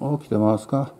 起きてますか。